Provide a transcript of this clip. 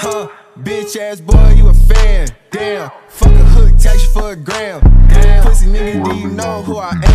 Huh, bitch ass boy, you a fan. Damn, fuck a hook, tax you for a gram. Damn, pussy nigga, do you know who I am?